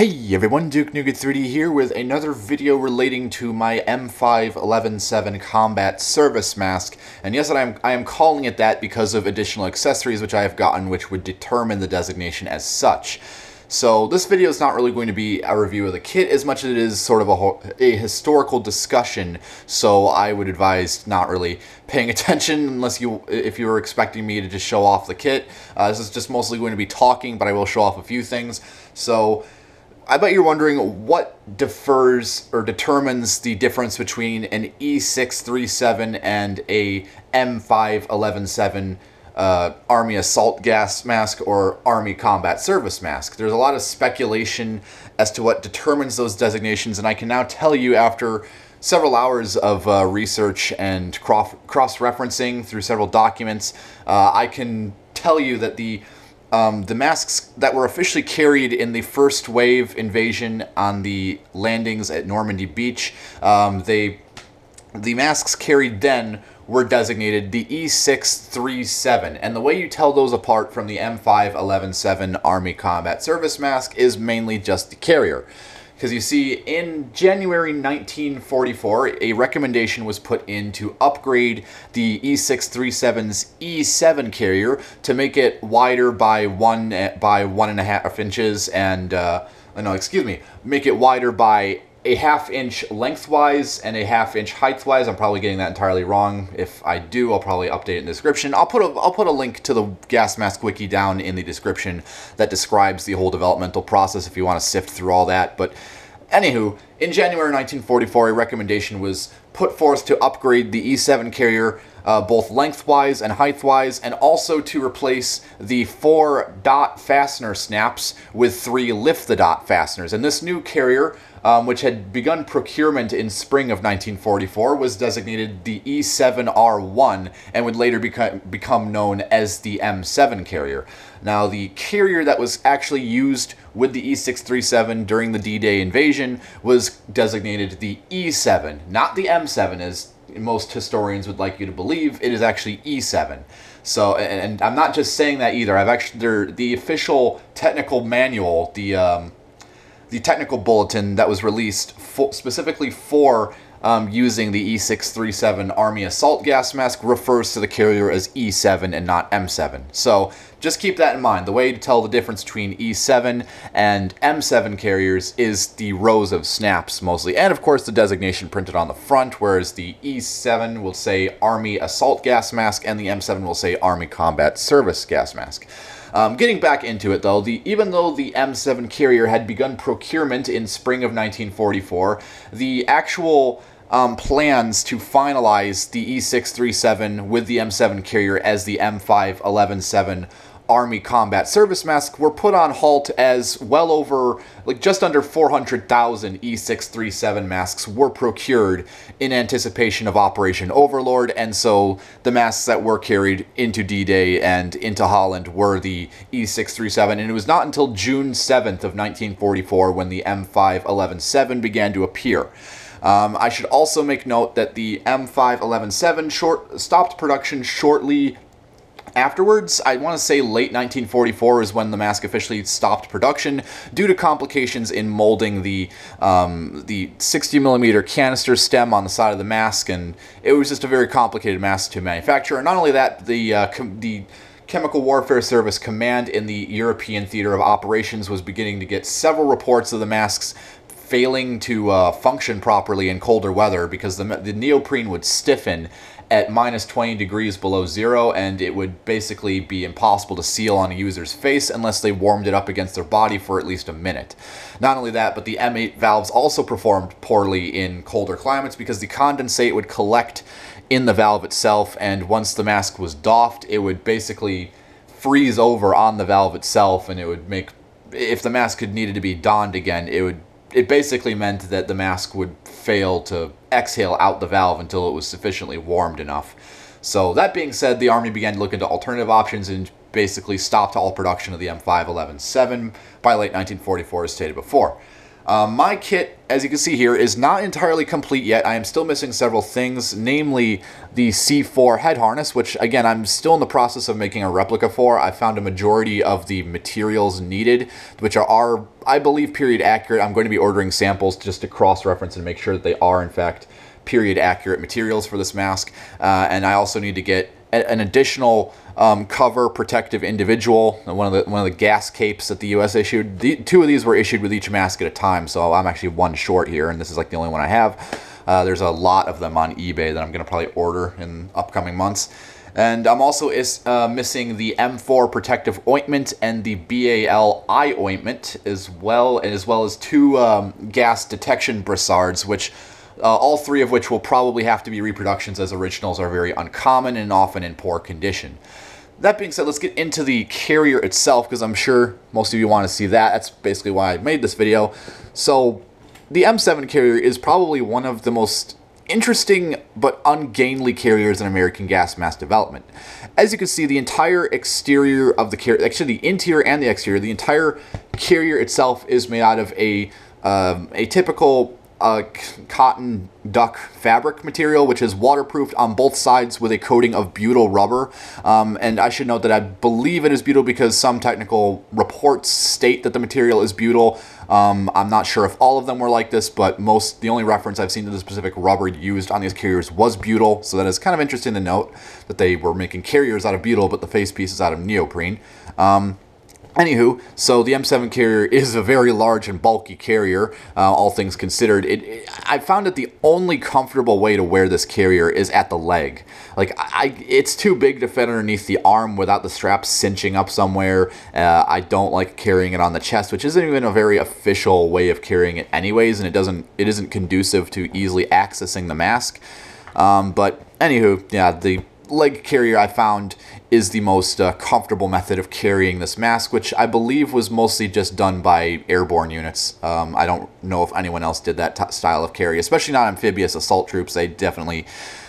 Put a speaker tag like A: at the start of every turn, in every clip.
A: Hey everyone, Duke Nougat 3D here with another video relating to my M5-11-7 Combat Service Mask. And yes, I am, I am calling it that because of additional accessories which I have gotten which would determine the designation as such. So this video is not really going to be a review of the kit as much as it is sort of a, a historical discussion, so I would advise not really paying attention unless you, if you were expecting me to just show off the kit. Uh, this is just mostly going to be talking, but I will show off a few things. So I bet you're wondering what differs or determines the difference between an E637 and a M5-11-7 uh, Army Assault Gas Mask or Army Combat Service Mask. There's a lot of speculation as to what determines those designations, and I can now tell you after several hours of uh, research and cross-referencing through several documents, uh, I can tell you that the um, the masks that were officially carried in the first wave invasion on the landings at Normandy Beach, um, they the masks carried then were designated the E637. And the way you tell those apart from the M5-11-7 Army Combat Service mask is mainly just the carrier. Because you see, in January 1944, a recommendation was put in to upgrade the E637's E7 carrier to make it wider by one by one and a half inches and uh, no, excuse me, make it wider by a half inch lengthwise and a half inch heightwise. I'm probably getting that entirely wrong. If I do, I'll probably update it in the description. I'll put a I'll put a link to the gas mask wiki down in the description that describes the whole developmental process if you want to sift through all that. But anywho, in January 1944, a recommendation was put forth to upgrade the E7 carrier uh, both lengthwise and heightwise, and also to replace the four dot fastener snaps with three lift the dot fasteners. And this new carrier um, which had begun procurement in spring of 1944, was designated the E7R1 and would later become, become known as the M7 carrier. Now, the carrier that was actually used with the E637 during the D-Day invasion was designated the E7, not the M7 as most historians would like you to believe. It is actually E7. So, and I'm not just saying that either. I've actually, the official technical manual, the um, the technical bulletin that was released specifically for um, using the E637 Army Assault Gas Mask refers to the carrier as E7 and not M7. So just keep that in mind. The way to tell the difference between E7 and M7 carriers is the rows of snaps mostly, and of course the designation printed on the front, whereas the E7 will say Army Assault Gas Mask and the M7 will say Army Combat Service Gas Mask. Um, getting back into it though, the even though the M7 carrier had begun procurement in spring of 1944, the actual um, plans to finalize the E637 with the M7 carrier as the M5-11-7 Army Combat Service Mask were put on halt as well over, like just under 400,000 E637 masks were procured in anticipation of Operation Overlord, and so the masks that were carried into D-Day and into Holland were the E637, and it was not until June 7th of 1944 when the M5-11-7 began to appear. Um, I should also make note that the M5-11-7 short stopped production shortly Afterwards, I want to say late 1944 is when the mask officially stopped production due to complications in molding the um, the 60 millimeter canister stem on the side of the mask, and it was just a very complicated mask to manufacture. And not only that, the uh, the Chemical Warfare Service command in the European theater of operations was beginning to get several reports of the masks failing to uh, function properly in colder weather because the, the neoprene would stiffen at minus 20 degrees below zero and it would basically be impossible to seal on a user's face unless they warmed it up against their body for at least a minute. Not only that, but the M8 valves also performed poorly in colder climates because the condensate would collect in the valve itself and once the mask was doffed, it would basically freeze over on the valve itself and it would make if the mask had needed to be donned again, it would it basically meant that the mask would fail to exhale out the valve until it was sufficiently warmed enough. So that being said, the Army began to look into alternative options and basically stopped all production of the M5-11-7 by late 1944 as stated before. Uh, my kit, as you can see here, is not entirely complete yet. I am still missing several things, namely the C4 head harness, which, again, I'm still in the process of making a replica for. I found a majority of the materials needed, which are, are I believe, period accurate. I'm going to be ordering samples just to cross-reference and make sure that they are, in fact, period accurate materials for this mask. Uh, and I also need to get an additional um, cover protective individual, one of the one of the gas capes that the U.S. issued. The, two of these were issued with each mask at a time, so I'm actually one short here, and this is like the only one I have. Uh, there's a lot of them on eBay that I'm going to probably order in upcoming months. And I'm also is, uh, missing the M4 protective ointment and the BAL eye ointment as well, as well as two um, gas detection brassards, which uh, all three of which will probably have to be reproductions as originals are very uncommon and often in poor condition. That being said, let's get into the carrier itself because I'm sure most of you want to see that. That's basically why I made this video. So the M7 carrier is probably one of the most interesting but ungainly carriers in American gas mask development. As you can see, the entire exterior of the carrier, actually the interior and the exterior, the entire carrier itself is made out of a um, a typical a cotton duck fabric material, which is waterproofed on both sides with a coating of butyl rubber. Um, and I should note that I believe it is butyl because some technical reports state that the material is butyl. Um, I'm not sure if all of them were like this, but most the only reference I've seen to the specific rubber used on these carriers was butyl. So that is kind of interesting to note that they were making carriers out of butyl, but the face piece is out of neoprene. Um, Anywho, so the M7 carrier is a very large and bulky carrier, uh, all things considered. It, it, I found that the only comfortable way to wear this carrier is at the leg. Like, I, it's too big to fit underneath the arm without the strap cinching up somewhere. Uh, I don't like carrying it on the chest, which isn't even a very official way of carrying it anyways, and it doesn't, it isn't conducive to easily accessing the mask. Um, but anywho, yeah, the leg carrier I found is the most uh, comfortable method of carrying this mask, which I believe was mostly just done by airborne units. Um, I don't know if anyone else did that style of carry, especially not amphibious assault troops. They definitely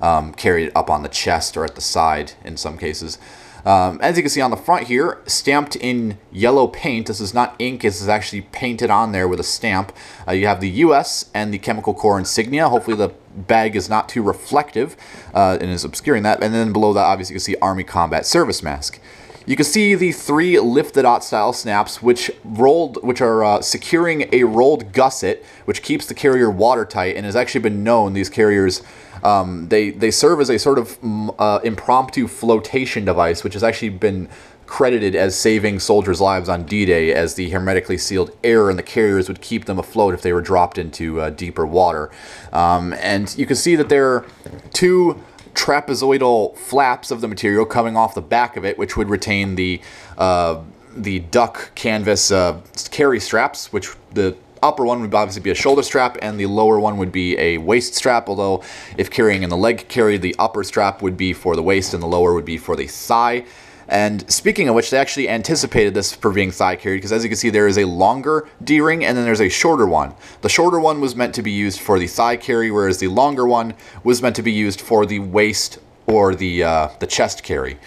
A: um, carried it up on the chest or at the side in some cases. Um, as you can see on the front here, stamped in yellow paint. This is not ink, this is actually painted on there with a stamp. Uh, you have the US and the Chemical Corps insignia. Hopefully the bag is not too reflective uh, and is obscuring that. And then below that, obviously, you can see Army Combat Service Mask. You can see the three lift the dot style snaps, which rolled, which are uh, securing a rolled gusset, which keeps the carrier watertight, and has actually been known these carriers. Um, they they serve as a sort of uh, impromptu flotation device, which has actually been credited as saving soldiers' lives on D-Day, as the hermetically sealed air in the carriers would keep them afloat if they were dropped into uh, deeper water. Um, and you can see that there are two trapezoidal flaps of the material coming off the back of it, which would retain the uh, the duck canvas uh, carry straps, which the upper one would obviously be a shoulder strap and the lower one would be a waist strap although if carrying in the leg carry the upper strap would be for the waist and the lower would be for the thigh and speaking of which, they actually anticipated this for being thigh carried because as you can see, there is a longer D-ring and then there's a shorter one. The shorter one was meant to be used for the thigh carry, whereas the longer one was meant to be used for the waist or the, uh, the chest carry.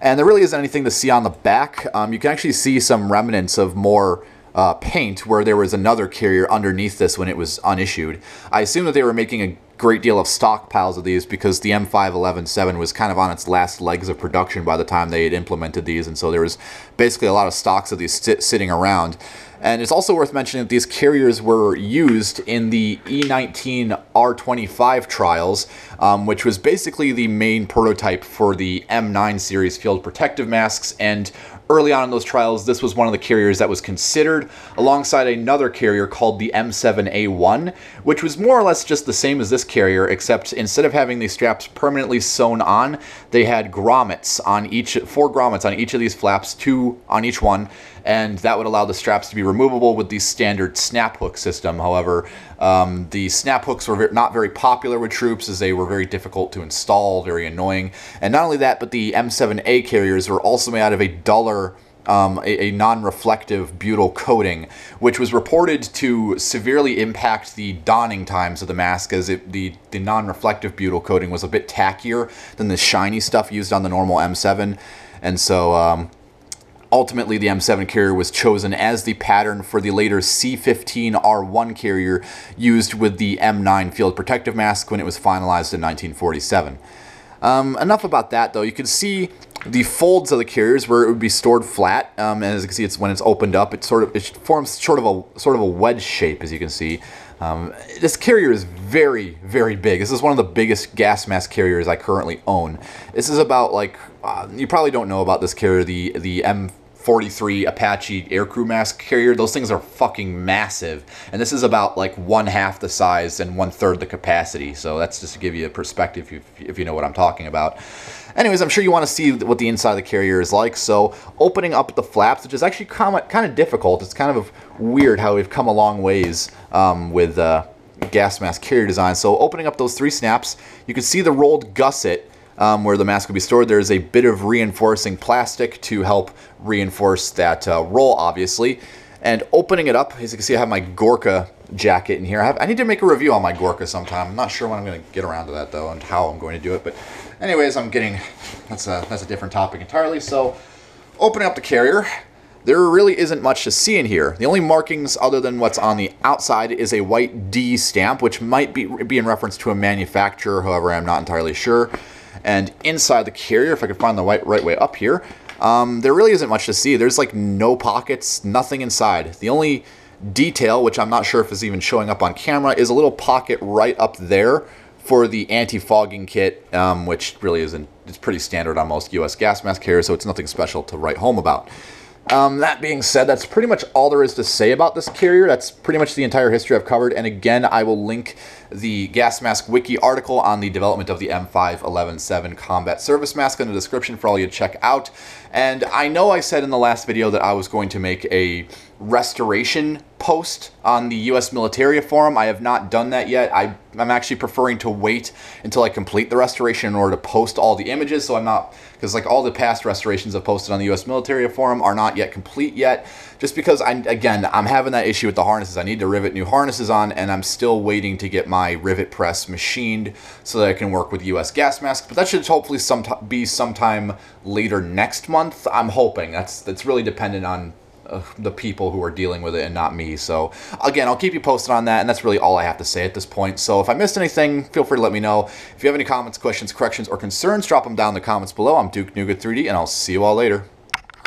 A: And there really isn't anything to see on the back. Um, you can actually see some remnants of more uh, paint where there was another carrier underneath this when it was unissued. I assume that they were making a great deal of stockpiles of these because the M5-11-7 was kind of on its last legs of production by the time they had implemented these, and so there was basically a lot of stocks of these sit sitting around. And it's also worth mentioning that these carriers were used in the E19 R25 trials, um, which was basically the main prototype for the M9 series field protective masks and Early on in those trials, this was one of the carriers that was considered alongside another carrier called the M7A1, which was more or less just the same as this carrier, except instead of having these straps permanently sewn on, they had grommets on each, four grommets on each of these flaps, two on each one, and that would allow the straps to be removable with the standard snap hook system. However, um, the snap hooks were not very popular with troops as they were very difficult to install, very annoying. And not only that, but the M7A carriers were also made out of a duller um, a, a non-reflective butyl coating, which was reported to severely impact the donning times of the mask as it, the, the non-reflective butyl coating was a bit tackier than the shiny stuff used on the normal M7. And so um, ultimately the M7 carrier was chosen as the pattern for the later C15R1 carrier used with the M9 field protective mask when it was finalized in 1947. Um, enough about that though. You can see the folds of the carriers where it would be stored flat. Um, and as you can see, it's when it's opened up, it sort of it forms sort of a sort of a wedge shape, as you can see. Um, this carrier is very, very big. This is one of the biggest gas mask carriers I currently own. This is about like uh, you probably don't know about this carrier, the the M 43 Apache aircrew mask carrier. Those things are fucking massive. And this is about like one half the size and one third the capacity. So that's just to give you a perspective if, if you know what I'm talking about. Anyways, I'm sure you want to see what the inside of the carrier is like. So opening up the flaps, which is actually kind of difficult. It's kind of weird how we've come a long ways um, with uh, gas mask carrier design. So opening up those three snaps, you can see the rolled gusset um, where the mask will be stored. There's a bit of reinforcing plastic to help reinforce that uh, roll, obviously. And opening it up, as you can see, I have my Gorka jacket in here. I, have, I need to make a review on my Gorka sometime. I'm not sure when I'm going to get around to that, though, and how I'm going to do it. But anyways, I'm getting, that's a, that's a different topic entirely. So opening up the carrier, there really isn't much to see in here. The only markings other than what's on the outside is a white D stamp, which might be, be in reference to a manufacturer, however, I'm not entirely sure. And inside the carrier, if I can find the right, right way up here, um, there really isn't much to see. There's like no pockets, nothing inside. The only detail, which I'm not sure if is even showing up on camera, is a little pocket right up there for the anti-fogging kit, um, which really isn't, it's pretty standard on most US gas mask carriers, so it's nothing special to write home about. Um, that being said, that's pretty much all there is to say about this carrier. That's pretty much the entire history I've covered. And again, I will link the Gas Mask Wiki article on the development of the M5 Combat Service Mask in the description for all you to check out. And I know I said in the last video that I was going to make a restoration post on the US Militaria forum. I have not done that yet. I, am actually preferring to wait until I complete the restoration in order to post all the images, so I'm not, because like all the past restorations I've posted on the US Militaria forum are not yet complete yet, just because, I again, I'm having that issue with the harnesses. I need to rivet new harnesses on, and I'm still waiting to get my rivet press machined so that I can work with US gas masks, but that should hopefully some be sometime later next month. I'm hoping. That's, that's really dependent on uh, the people who are dealing with it and not me. So again, I'll keep you posted on that, and that's really all I have to say at this point. So if I missed anything, feel free to let me know. If you have any comments, questions, corrections, or concerns, drop them down in the comments below. I'm Duke Nougat 3D, and I'll see you all later.